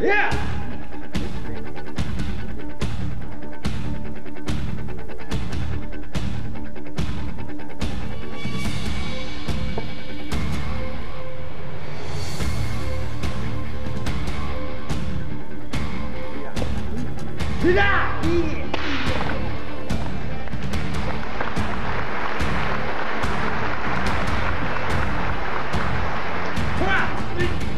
Yeah! Yeah! Yeah! Ah!